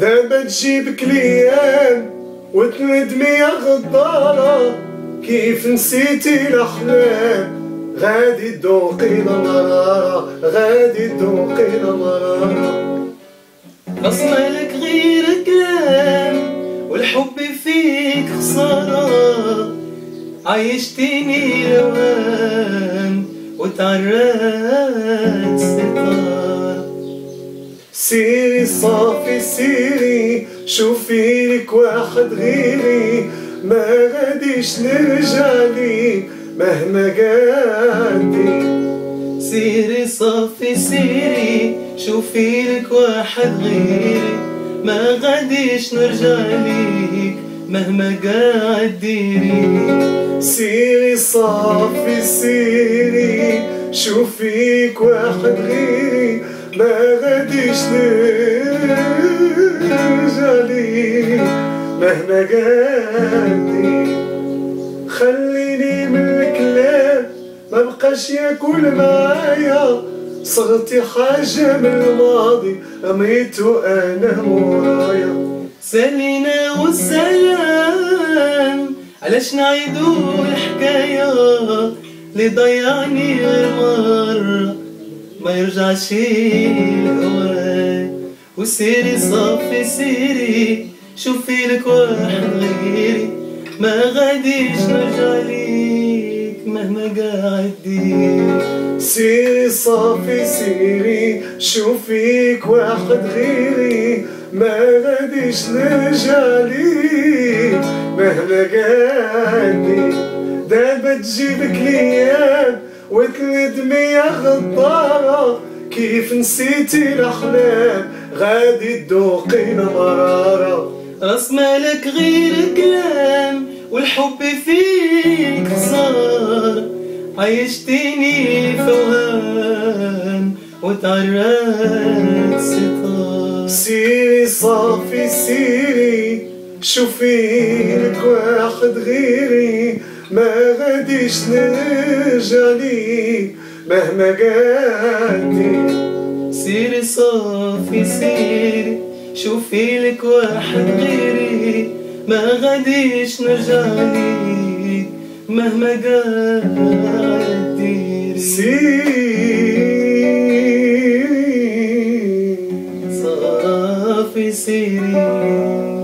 دابا تجيبك ليام وتندمي يا غدارة. كيف نسيتي الأحلام غادي تذوقي المرارة غادي تذوقي المرارة أصلا لك غير كلام والحب فيك خسارة. عيشتيني لوهام وتعرقت ستارة سيري صافي سيري شوفي لك واحد غيري. ما غاديش نرجع ليك مهما قعدتي. سيري صافي سيري شوفي لك واحد غيري. ما غاديش نرجع ليك مهما قاعد سيري صافي سيري شوفيك واحد غيري. غاديش نرجع ليك مهما قعدتي خليني من الكلام ما بقاش ياكل معايا. صرتي حاجة من الماضي رميتو أنا مورايا. سالينا والسلام علاش نعيدو الحكاية؟ اللي ضيعني غير ما يرجعش الأوان وسيري صافي سيري. شوفي لك واحد غيري. ما غاديش نرجع ليك مهما قاعد دير سيري. صافي سيري شوفيك واحد غيري. ما غاديش نرجع ليك مهما قعدي دابا تجيبك ليام وتندمي يا غدارة كيف نسيتي الأحلام غادي تذوقي المرارة راس مالك غير كلام والحب فيك صار. عيشتيني فوهام وتعرقت ستار. سيري صافي سيري شوفي لك واحد غيري. ما غاديش نرجع ليك مهما جاتي سيري صافي سيري شوفي لك واحد غيري ما غاديش نرجعلي مهما جاتي سيري صافي سيري.